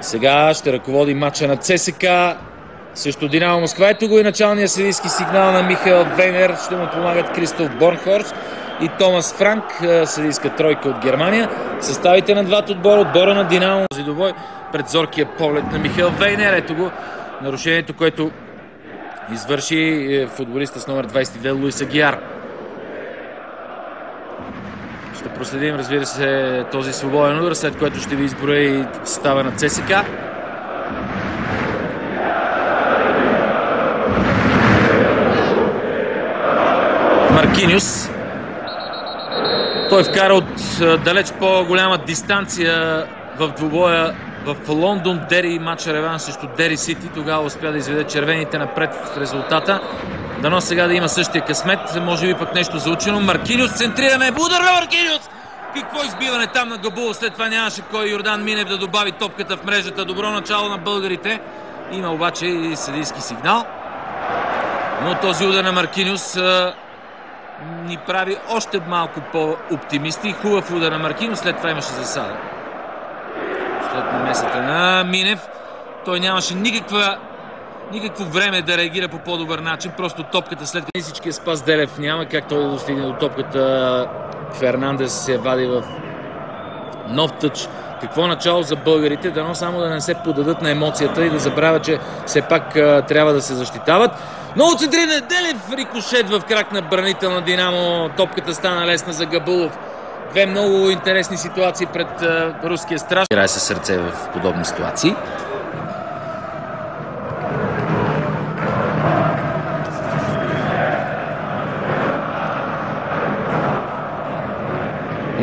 Сега ще ръководи матча на ЦСК също Динамо Москва. Ето го и началния съдийски сигнал на Михаил Вейнер. Ще му помагат Кристоф Борнхорст и Томас Франк, съдийска тройка от Германия. Съставите на двата отбора, отбора на Динамо. Зидовой пред зоркия поглед на Михаил Вейнер. Ето го нарушението, което извърши е, футболиста с номер 22 Луис Агиар. Ще проследим, разбира се, този свободен удар, след което ще ви изброя и състава на ЦСК. Маркиниус. Той вкара от далеч по-голяма дистанция в двубоя в Лондон Дери матча реван срещу Дери Сити. Тогава успя да изведе червените напред в резултата. Дано сега да има същия късмет. Може би пък нещо заучено. Маркиниус центрираме. Удар на Маркиниус! Какво избиване там на Габул. След това нямаше кой Йордан Минев да добави топката в мрежата. Добро начало на българите. Има обаче и съдийски сигнал. Но този удар на Маркиниус ни прави още малко по-оптимисти. Хубав удар на Маркино, след това имаше засада. След намесата на Минев, той нямаше никаква, никакво време да реагира по по-добър начин. Просто топката след всичкия спас Делев няма как той да достигне до топката. Фернандес се вади в нов тъч. Какво начало за българите? Дано само да не се подадат на емоцията и да забравят, че все пак трябва да се защитават. Много центриране Делев рикошет в крак на бранител на Динамо. Топката стана лесна за Габулов. Две много интересни ситуации пред руския страж. Играе се сърце в подобни ситуации.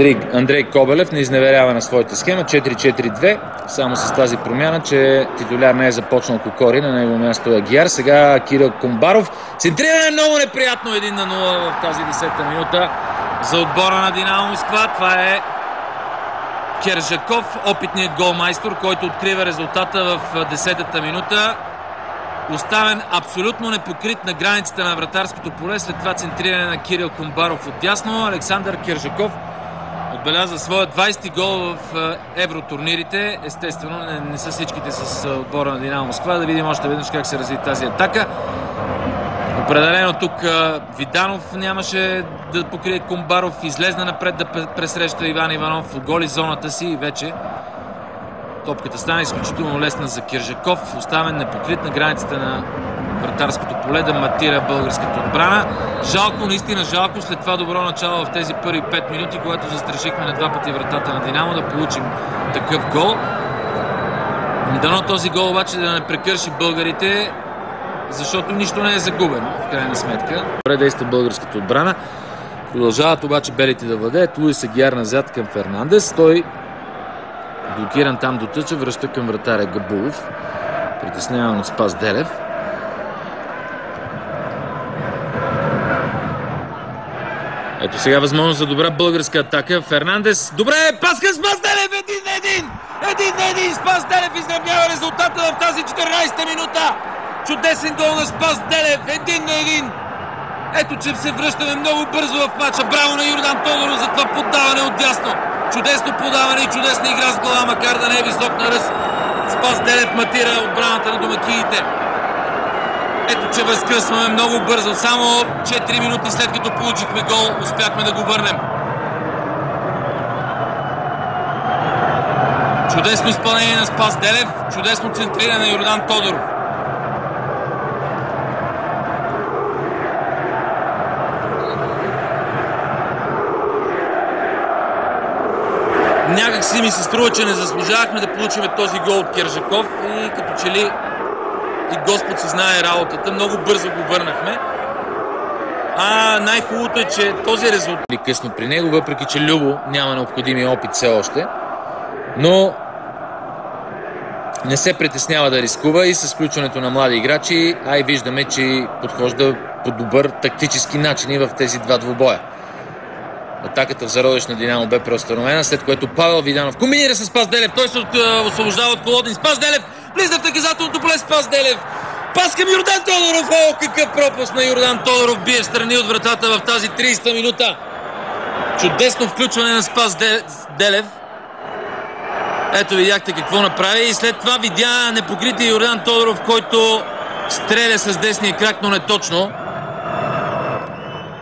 Андрей, Андрей Кобелев не изневерява на своята схема 4-4-2, само с тази промяна, че титуляр не е започнал Кокори, на него място е Гиар. Сега Кирил Комбаров. Центриране е много неприятно 1 на 0 в тази 10-та минута за отбора на Динамо Москва. Това е Кержаков, опитният голмайстор, който открива резултата в 10-та минута. Оставен абсолютно непокрит на границата на вратарското поле. След това центриране на Кирил Комбаров от дясно. Александър Кержаков отбеляза своя 20-ти гол в евротурнирите. Естествено, не, не са всичките с отбора на Динамо Москва. Да видим още веднъж как се разви тази атака. Определено тук Виданов нямаше да покрие Комбаров. Излезна напред да пресреща Иван Иванов. Оголи зоната си и вече топката стана изключително лесна за Киржаков. Оставен непокрит на границата на вратарското поле да матира българската отбрана. Жалко, наистина жалко, след това добро начало в тези първи 5 минути, когато застрашихме на два пъти вратата на Динамо да получим такъв гол. Дано този гол обаче да не прекърши българите, защото нищо не е загубено, в крайна сметка. Добре действа българската отбрана. Продължават обаче белите да владеят. Луис Агиар назад към Фернандес. Той блокиран там до тъча, връща към вратаря Габулов. Притесняван от Спас Делев. Ето сега възможност за добра българска атака. Фернандес. Добре, паска Спас Делев. Един на един. Един на един. Спас Делев изравнява резултата в тази 14-та минута. Чудесен гол на Спас Делев. Един на един. Ето, че се връщаме много бързо в матча. Браво на Йордан Тодоров за това поддаване от дясно. Чудесно подаване и чудесна игра с глава, макар да не е висок на ръст. Спас Делев матира отбраната на домакиите. Ето, че възкръсваме много бързо. Само 4 минути след като получихме гол, успяхме да го върнем. Чудесно изпълнение на Спас Делев, чудесно центриране на Йордан Тодоров. Някак си ми се струва, че не заслужавахме да получим този гол от Кержаков и като че ли и Господ си знае работата. Много бързо го върнахме. А най-хубавото е, че този резултат е късно при него, въпреки че Любо няма необходимия опит все още. Но не се притеснява да рискува и с включването на млади играчи, а и виждаме, че подхожда по добър тактически начин и в тези два двубоя. Атаката в зародиш на Динамо бе преустановена, след което Павел Виданов комбинира с Спас Делев. Той се освобождава от Колодин. Спас Делев влиза в наказателното поле Спас Делев. Пас към Йордан Тодоров. О, какъв пропуск на Йордан Тодоров бие страни от вратата в тази 30-та минута. Чудесно включване на Спас Делев. Ето видяхте какво направи и след това видя непокрития Йордан Тодоров, който стреля с десния крак, но не точно.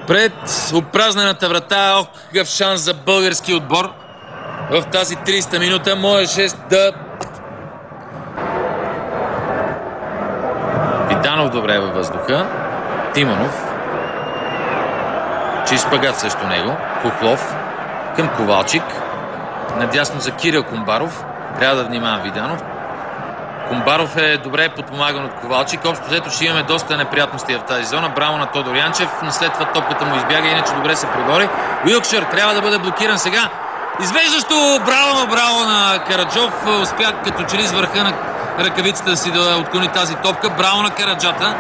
Пред опразнената врата, ох, какъв шанс за български отбор в тази 300 минута можеше да Виданов добре във въздуха. Тиманов. Чист шпагат срещу него. Кухлов към Ковалчик. Надясно за Кирил Комбаров. Трябва да внимава Виданов. Комбаров е добре подпомаган от Ковалчик. Общо взето ще имаме доста неприятности в тази зона. Браво на Тодор Янчев, след това топката му избяга, иначе добре се прибори. Уилкшир трябва да бъде блокиран сега. Извеждащо браво, браво на Караджов. Успя като че ли с върха на ръкавицата си да отклони тази топка. Браво на Караджата.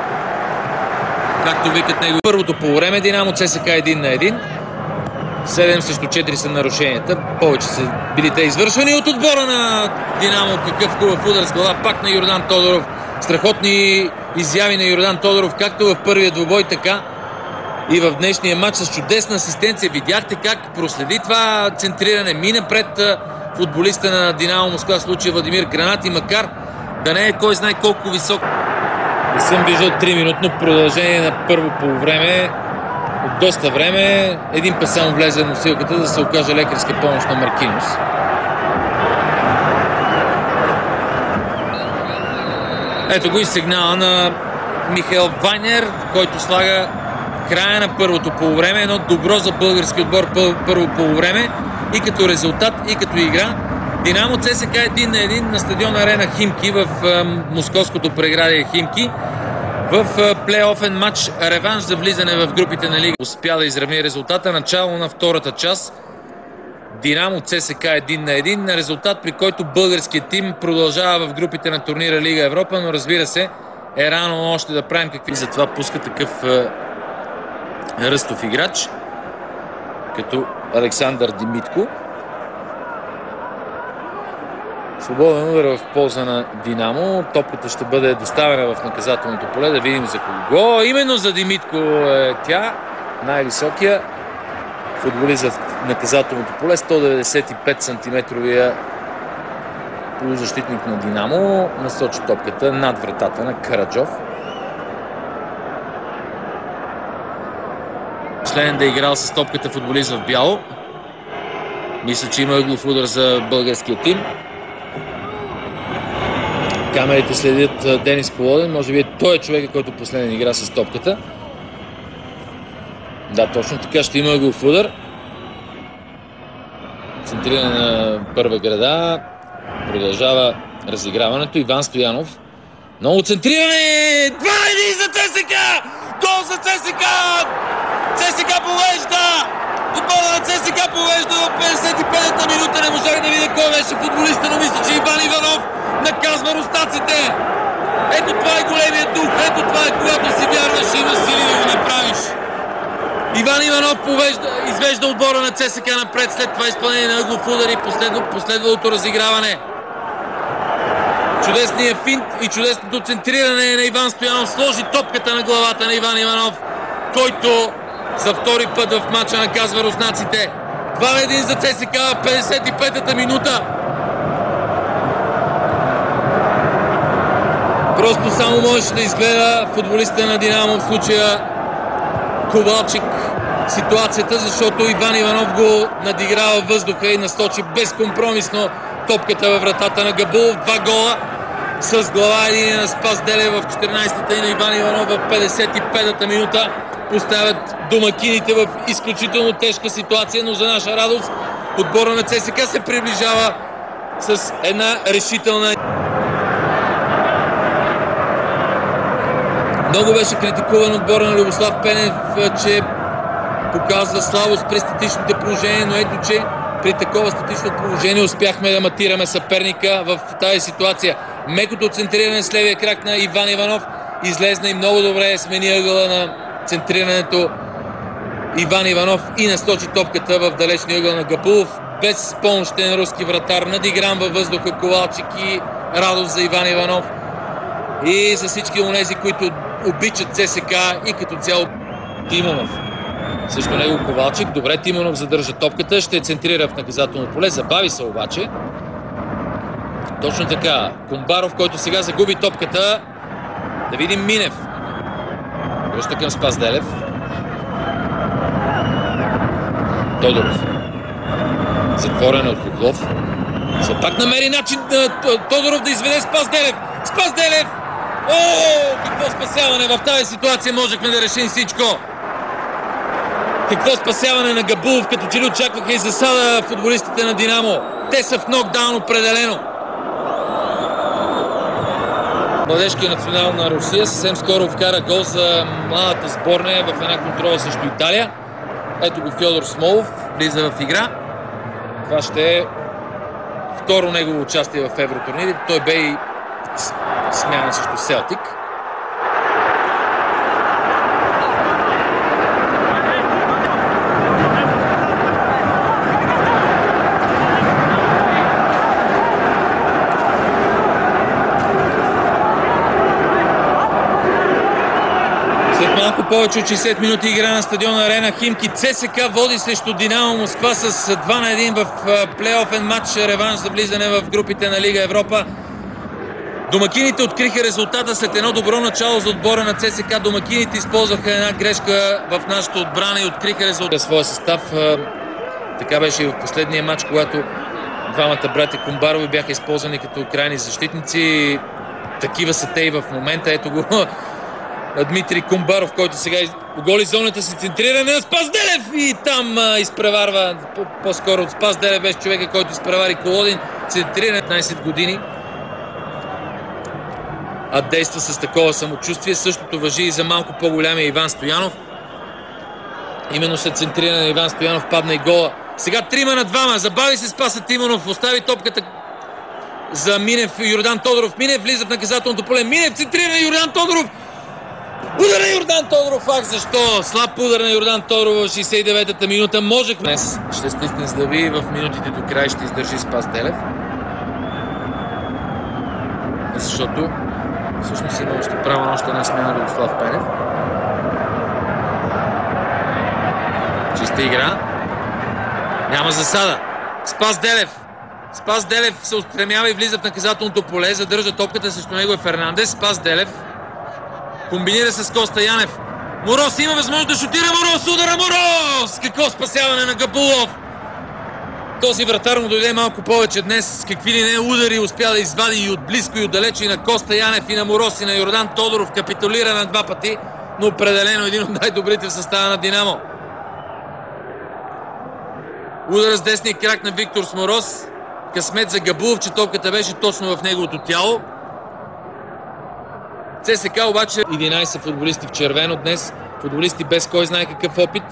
Както викат него. Първото по време Динамо ЦСК 1 на 1. 7 срещу 4 са нарушенията. Повече са били те извършвани от отбора на Динамо. Какъв хубав удар с глава пак на Йордан Тодоров. Страхотни изяви на Йордан Тодоров, както в първия двубой, така и в днешния матч с чудесна асистенция. Видяхте как проследи това центриране. Мина пред футболиста на Динамо Москва, случая Владимир Гранати, макар да не е кой знае колко висок. Не съм виждал 3-минутно продължение на първо по време. От доста време един път само влезе на силката, за да се окаже лекарска помощ на Маркинус. Ето го и сигнала на Михаил Вайнер, който слага края на първото полувреме. Едно добро за български отбор първо полувреме и като резултат, и като игра. Динамо ЦСК 1 на 1 на стадион Арена Химки в московското преградие Химки. В плейофен матч реванш за влизане в групите на лига. Успя да изравни резултата. Начало на втората част. Динамо ЦСК 1 на 1 на резултат, при който българският тим продължава в групите на турнира Лига Европа, но разбира се, е рано още да правим какви. Затова пуска такъв ръстов играч, като Александър Димитко. Свободен удар в полза на Динамо. Топката ще бъде доставена в наказателното поле. Да видим за кого. Именно за Димитко е тя. Най-високия футболист в наказателното поле. 195 см полузащитник на Динамо. Насочи топката над вратата на Караджов. Последен да е играл с топката футболист в бяло. Мисля, че има ъглов удар за българския тим. Камерите следят Денис Полоден. Може би е той е човека, който последен игра с топката. Да, точно така ще има ъглов удар. Центриране на първа града. Продължава разиграването. Иван Стоянов. Много центриране! 2-1 за ЦСК! Гол за ЦСК! ЦСК повежда! Отбора на ЦСК повежда в 55-та минута. Не можах да видя кой беше футболиста, но мисля, че Иван Иванов наказва рустаците. Ето това е големия дух. Ето това е когато си вярваш и има сили да го направиш. Иван Иванов повежда, извежда отбора на ЦСК напред след това изпълнение на ъглов удар и последно, последвалото разиграване. Чудесният финт и чудесното центриране на Иван Стоянов сложи топката на главата на Иван Иванов, който за втори път в матча наказва руснаците. 2-1 за ЦСК в 55-та минута. Просто само можеше да изгледа футболиста на Динамо в случая Ковалчик ситуацията, защото Иван Иванов го надиграва въздуха и насточи безкомпромисно топката във вратата на Габулов. Два гола с глава един на Спас Деле в 14-та и на Иван Иванов в 55-та минута поставят домакините в изключително тежка ситуация, но за наша радост отбора на ЦСК се приближава с една решителна Много беше критикуван отбора на Любослав Пенев, че показва слабост при статичните положения, но ето, че при такова статично положение успяхме да матираме съперника в тази ситуация. Мекото центриране с левия крак на Иван Иванов излезна и много добре смени ъгъла на центрирането Иван Иванов и насточи топката в далечния ъгъл на Гапулов. Без помощен руски вратар надигран във въздуха Ковалчик и радост за Иван Иванов и за всички онези, които обичат ЦСК и като цяло Тимонов. Също него Ковалчик. Добре, Тимонов задържа топката, ще центрира в наказателно поле. Забави се обаче. Точно така. Комбаров, който сега загуби топката. Да видим Минев. Връща към Спас Делев. Тодоров. Затворен от Куклов. Все пак намери начин Тодоров да изведе Спас Делев. Спас Делев! О, какво спасяване в тази ситуация можехме да решим всичко. Какво спасяване на Габулов, като че ли очакваха и засада футболистите на Динамо. Те са в нокдаун определено. Младежкия национал на Русия съвсем скоро вкара гол за младата сборна в една контрола срещу Италия. Ето го Фьодор Смолов, влиза в игра. Това ще е второ негово участие в евротурнирите. Той бе и смяна срещу Селтик. малко повече от 60 минути игра на стадиона Арена Химки. ЦСК води срещу Динамо Москва с 2 на 1 в плейофен матч реванш за влизане в групите на Лига Европа. Домакините откриха резултата след едно добро начало за отбора на ЦСК. Домакините използваха една грешка в нашата отбрана и откриха резултата своя състав. Така беше и в последния матч, когато двамата брати Комбарови бяха използвани като крайни защитници. Такива са те и в момента. Ето го Дмитрий Комбаров, който сега оголи зоната си центриране на Спас Делев и там а, изпреварва, по-скоро от Спас Делев беше човека, който изпревари Колодин, центриране 15 години. А действа с такова самочувствие. Същото въжи и за малко по-голямия Иван Стоянов. Именно след центриране на Иван Стоянов падна и гола. Сега трима на двама. Забави се Спаса Тимонов. Остави топката за Минев Йордан Тодоров. Минев влиза в наказателното поле. Минев центрира Йордан Тодоров. Удар на Йордан Тодоров, факт защо? Слаб удар на Йордан Тодоров в 69-та минута. Можех днес. Ще стисне слави в минутите до край ще издържи Спас Делев. Защото всъщност има още право още една смяна Радослав Пенев. Чиста игра. Няма засада. Спас Делев. Спас Делев се устремява и влиза в наказателното поле. Задържа топката срещу него е Фернандес. Спас Делев Комбинира с Коста Янев. Мороз има възможност да шутира Мороз. Удара Мороз! Какво спасяване на Габулов! Този вратар му дойде малко повече днес. Какви ли не удари успя да извади и от близко и отдалече и на Коста Янев и на Мороз и на Йордан Тодоров. Капитулира на два пъти, но определено един от най-добрите в състава на Динамо. Удар с десния крак на Виктор Смороз. Късмет за Габулов, че топката беше точно в неговото тяло. ЦСК обаче 11 футболисти в червено днес. Футболисти без кой знае какъв опит.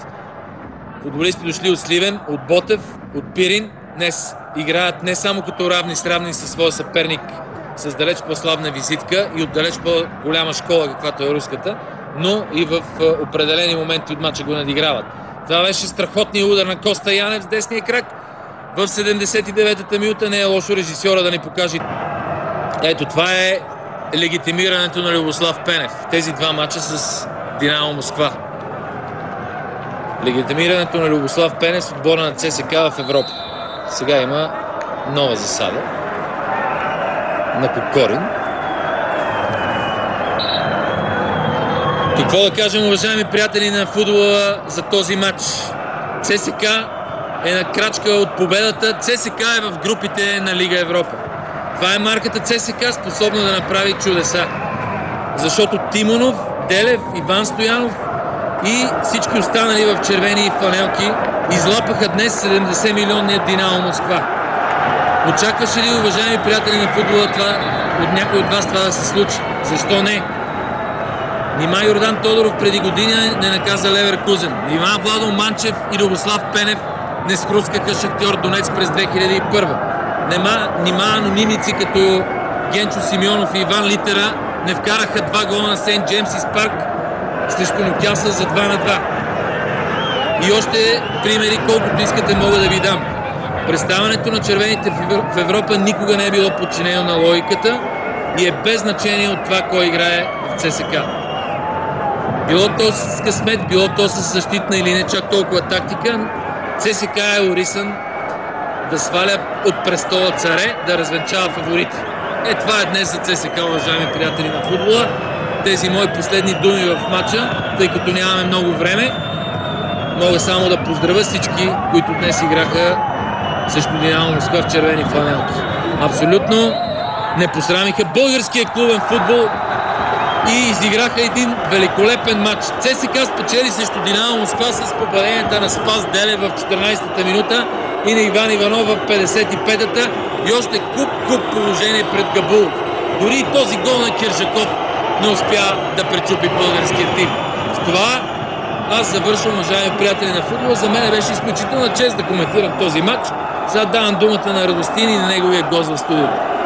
Футболисти дошли от Сливен, от Ботев, от Пирин. Днес играят не само като равни сравни със своя съперник с далеч по-слабна визитка и от далеч по-голяма школа, каквато е руската, но и в определени моменти от мача го надиграват. Това беше страхотният удар на Коста Янев с десния крак. В 79-та минута не е лошо режисьора да ни покаже. Ето това е легитимирането на Любослав Пенев. Тези два мача с Динамо Москва. Легитимирането на Любослав Пенев с отбора на ЦСК в Европа. Сега има нова засада на Кокорин. Какво да кажем, уважаеми приятели на футбола за този матч? ЦСК е на крачка от победата. ЦСК е в групите на Лига Европа. Това е марката ЦСК, способна да направи чудеса. Защото Тимонов, Делев, Иван Стоянов и всички останали в червени фанелки излапаха днес 70 милионния Динамо Москва. Очакваше ли, уважаеми приятели на футбола, това, от някой от вас това да се случи? Защо не? Нима Йордан Тодоров преди година не наказа Левер Кузен. Нима Владо Манчев и Любослав Пенев не скрускаха Шахтьор Донец през 2001. Нема, нима анонимици като Генчо Симеонов и Иван Литера не вкараха два гола на Сейнт Джеймс Парк срещу Нокяса за 2 на 2. И още примери, колкото искате, мога да ви дам. Представането на червените в Европа никога не е било подчинено на логиката и е без значение от това кой играе в ЦСК. Било то с късмет, било то с защитна или не чак толкова тактика, ЦСК е орисан да сваля от престола царе, да развенчава фаворити. Е, това е днес за ЦСК, уважаеми приятели на футбола. Тези мои последни думи в матча, тъй като нямаме много време, мога само да поздравя всички, които днес играха срещу Динамо Москва в червени фланелки. Абсолютно не посрамиха българския клубен футбол и изиграха един великолепен матч. ЦСКА спечели срещу Динамо Москва с попаденията на Спас Деле в 14-та минута и на Иван Иванов в 55-та и още куп-куп положение пред Габул. Дори и този гол на Киржаков не успя да пречупи българския тим. С това аз завършвам, уважаеми приятели на футбола. За мен беше изключителна чест да коментирам този матч. Сега давам думата на Радостин и на неговия гост в студиото.